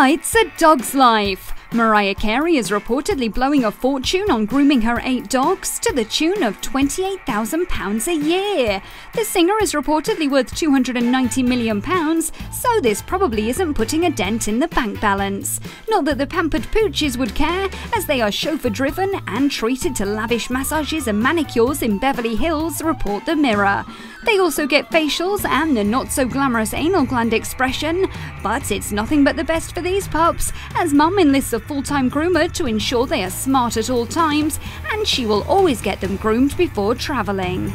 It's a dog's life. Mariah Carey is reportedly blowing a fortune on grooming her eight dogs to the tune of £28,000 a year. The singer is reportedly worth £290 million, so this probably isn't putting a dent in the bank balance. Not that the pampered pooches would care, as they are chauffeur driven and treated to lavish massages and manicures in Beverly Hills, report The Mirror. They also get facials and the not so glamorous anal gland expression, but it's nothing but the best for these pups, as mum enlists full time groomer to ensure they are smart at all times, and she will always get them groomed before travelling.